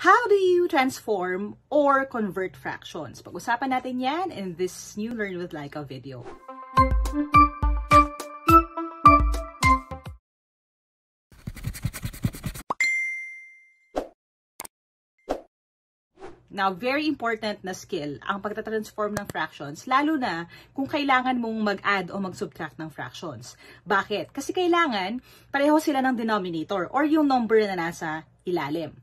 How do you transform or convert fractions? Pag-usapan natin yan in this new Learn with Laika video. Now, very important na skill ang pagtatransform ng fractions, lalo na kung kailangan mong mag-add o mag-subtract ng fractions. Bakit? Kasi kailangan pareho sila ng denominator or yung number na nasa ilalim.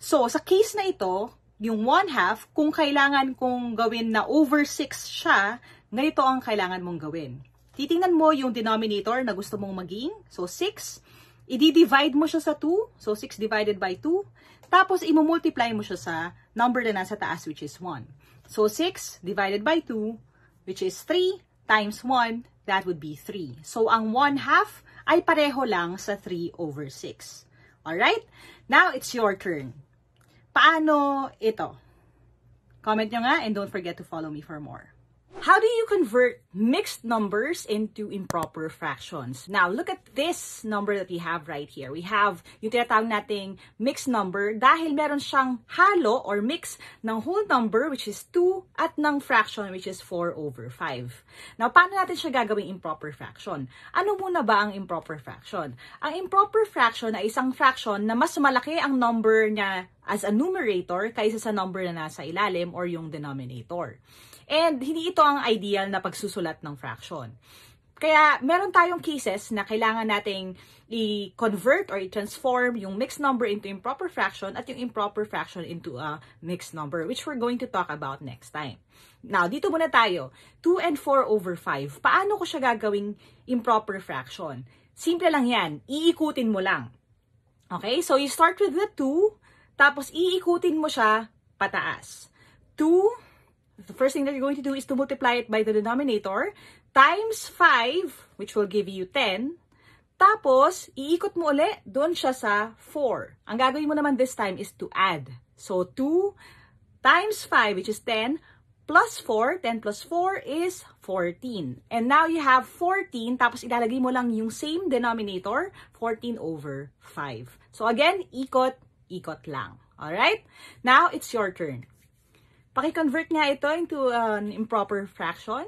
So, sa case na ito, yung 1 half, kung kailangan kong gawin na over 6 siya, ganito ang kailangan mong gawin. Titingnan mo yung denominator na gusto mong maging. So, 6. I-divide mo siya sa 2. So, 6 divided by 2. Tapos, i-multiply mo siya sa number na nasa taas, which is 1. So, 6 divided by 2, which is 3 times 1, that would be 3. So, ang 1 half ay pareho lang sa 3 over 6. Alright? Now, it's your turn. Paano ito? Comment nyo nga and don't forget to follow me for more. How do you convert mixed numbers into improper fractions? Now, look at this number that we have right here. We have yung tinatawag nating mixed number dahil meron siyang halo or mix ng whole number which is 2 at ng fraction which is 4 over 5. Now, paano natin siya gagawing improper fraction? Ano muna ba ang improper fraction? Ang improper fraction ay isang fraction na mas malaki ang number niya as a numerator kaysa sa number na nasa ilalim or yung denominator. And hindi ito ang ideal na pagsusulat ng fraction. Kaya meron tayong cases na kailangan nating i-convert or i-transform yung mixed number into improper fraction at yung improper fraction into a mixed number, which we're going to talk about next time. Now, dito muna tayo. 2 and 4 over 5. Paano ko siya gagawing improper fraction? Simple lang yan. Iikutin mo lang. Okay? So, you start with the 2, tapos iikutin mo siya pataas. 2 the first thing that you're going to do is to multiply it by the denominator times 5, which will give you 10. Tapos, iikot mo uli, doon siya sa 4. Ang gagawin mo naman this time is to add. So, 2 times 5, which is 10, plus 4, 10 plus 4 is 14. And now you have 14, tapos ilalagay mo lang yung same denominator, 14 over 5. So again, ikot, ikot lang. Alright? Now, it's your turn. Paki-convert nga ito into an improper fraction.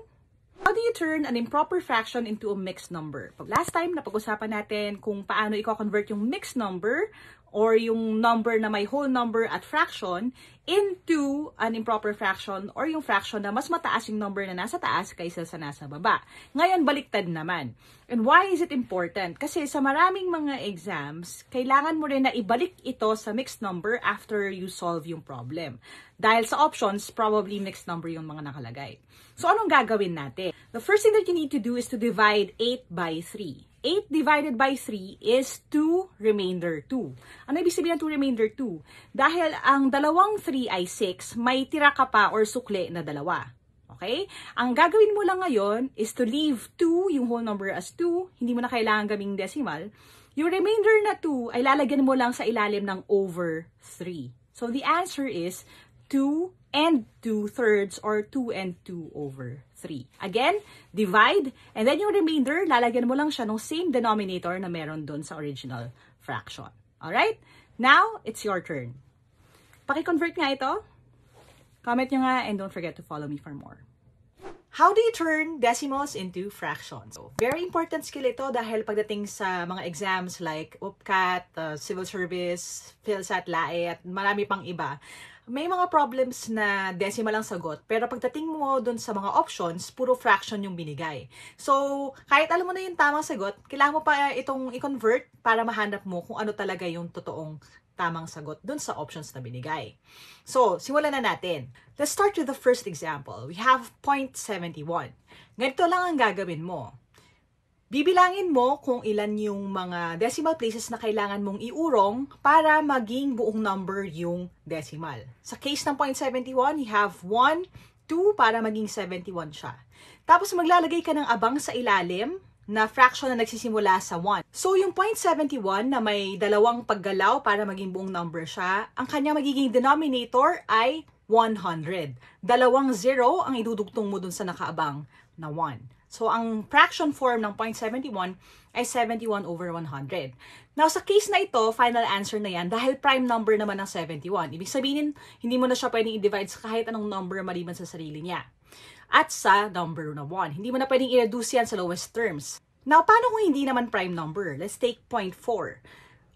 How do you turn an improper fraction into a mixed number? Last time, napag-usapan natin kung paano i-convert yung mixed number or yung number na may whole number at fraction into an improper fraction or yung fraction na mas mataas yung number na nasa taas kaysa sa nasa baba. Ngayon, baliktad naman. And why is it important? Kasi sa maraming mga exams, kailangan mo rin na ibalik ito sa mixed number after you solve yung problem. Dahil sa options, probably mixed number yung mga nakalagay. So, anong gagawin natin? The first thing that you need to do is to divide 8 by 3. 8 divided by 3 is 2 remainder 2. Ano ibig sabihin ng 2 remainder 2? Dahil ang dalawang 3 ay 6, may tira ka pa or sukle na dalawa. Okay? Ang gagawin mo lang ngayon is to leave 2, yung whole number as 2. Hindi mo na kailangan gawing decimal. Yung remainder na 2 ay lalagyan mo lang sa ilalim ng over 3. So the answer is 2 and 2 thirds or 2 and 2 over 3. Again, divide, and then yung remainder, lalagyan mo lang siya ng same denominator na meron doon sa original fraction. Alright? Now, it's your turn. Paki-convert nga ito. Comment nyo nga, and don't forget to follow me for more. How do you turn decimals into fractions? So, very important skill ito dahil pagdating sa mga exams like UPCAT, uh, Civil Service, PhilSat, LAE, at marami pang iba, may mga problems na decimal ang sagot, pero pagdating mo doon sa mga options, puro fraction yung binigay. So, kahit alam mo na yung tamang sagot, kailangan mo pa itong i-convert para mahanap mo kung ano talaga yung totoong tamang sagot doon sa options na binigay. So, simulan na natin. Let's start with the first example. We have 0.71. Ganito lang ang gagawin mo Bibilangin mo kung ilan yung mga decimal places na kailangan mong iurong para maging buong number yung decimal. Sa case ng 0.71, you have 1, 2 para maging 71 siya. Tapos maglalagay ka ng abang sa ilalim na fraction na nagsisimula sa 1. So, yung 0.71 na may dalawang paggalaw para maging buong number siya, ang kanya magiging denominator ay 100. Dalawang zero ang idudugtong mo dun sa nakaabang na 1. So, ang fraction form ng 0.71 ay 71 over 100. Now, sa case na ito, final answer na yan dahil prime number naman ng 71. Ibig sabihin, hindi mo na siya pwedeng i-divide sa kahit anong number maliban sa sarili niya. At sa number na 1. Hindi mo na pwedeng i-reduce yan sa lowest terms. Now, paano kung hindi naman prime number? Let's take 0.4.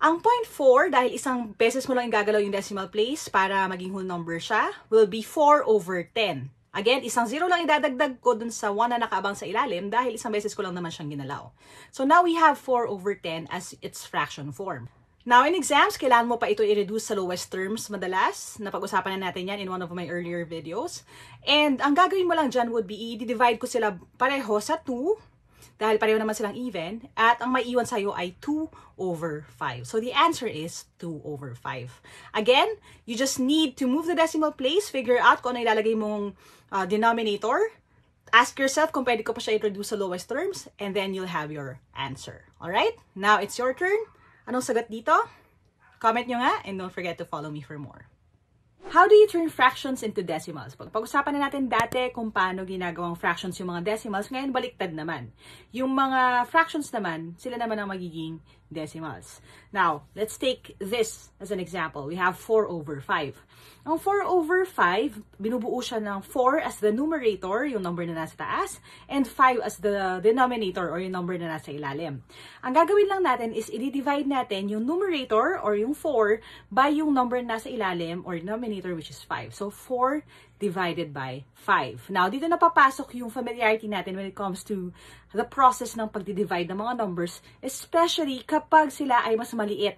Ang 0.4, dahil isang beses mo lang gagalaw yung decimal place para maging whole number siya, will be 4 over 10. Again, isang zero lang idadagdag ko dun sa 1 na nakaabang sa ilalim dahil isang beses ko lang naman siyang ginalaw. So now we have 4 over 10 as its fraction form. Now, in exams, kailangan mo pa ito i-reduce sa lowest terms madalas. Napag-usapan na natin yan in one of my earlier videos. And ang gagawin mo lang dyan would be, i-divide ko sila pareho sa 2 dahil pareho naman silang even, at ang may iwan sa'yo ay 2 over 5. So the answer is 2 over 5. Again, you just need to move the decimal place, figure out kung ano ilalagay mong uh, denominator, ask yourself kung pwede ko pa siya introduce sa lowest terms, and then you'll have your answer. Alright? Now, it's your turn. Anong sagot dito? Comment nyo nga, and don't forget to follow me for more. How do you turn fractions into decimals? Pag-usapan na natin dati kung paano ginagawang fractions yung mga decimals, ngayon baliktad naman. Yung mga fractions naman, sila naman ang magiging decimals. Now, let's take this as an example. We have 4 over 5. Ang 4 over 5, binubuo siya ng 4 as the numerator, yung number na nasa taas, and 5 as the denominator or yung number na nasa ilalim. Ang gagawin lang natin is i-divide natin yung numerator or yung 4 by yung number na nasa ilalim or denominator which is 5. So, 4 divided by 5. Now, dito na papasok yung familiarity natin when it comes to the process ng pagdi-divide ng mga numbers, especially kapag sila ay mas maliit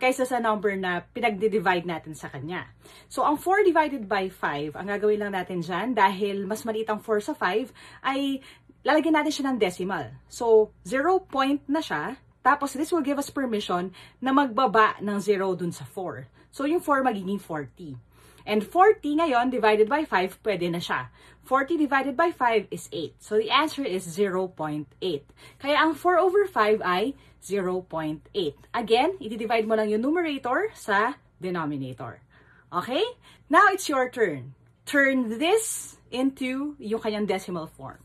kaysa sa number na pinagdi-divide natin sa kanya. So, ang 4 divided by 5, ang gagawin lang natin dyan, dahil mas maliit ang 4 sa 5, ay lalagyan natin siya ng decimal. So, 0 point na siya, tapos this will give us permission na magbaba ng 0 dun sa 4. So, yung 4 magiging 40. And 40 ngayon, divided by 5, pwede na siya. 40 divided by 5 is 8. So, the answer is 0.8. Kaya ang 4 over 5 ay 0.8. Again, i-divide mo lang yung numerator sa denominator. Okay? Now, it's your turn. Turn this into yung kanyang decimal form.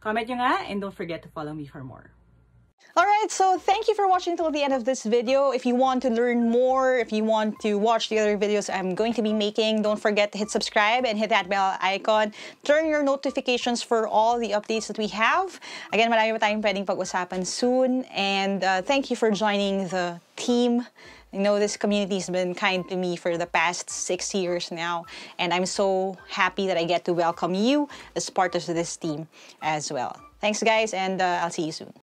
Comment nyo nga, and don't forget to follow me for more. Alright, so thank you for watching till the end of this video. If you want to learn more, if you want to watch the other videos I'm going to be making, don't forget to hit subscribe and hit that bell icon. Turn your notifications for all the updates that we have. Again, marami pa tayong pwedeng pag-usapan soon. And uh, thank you for joining the team. I know this community has been kind to me for the past six years now, and I'm so happy that I get to welcome you as part of this team as well. Thanks, guys, and uh, I'll see you soon.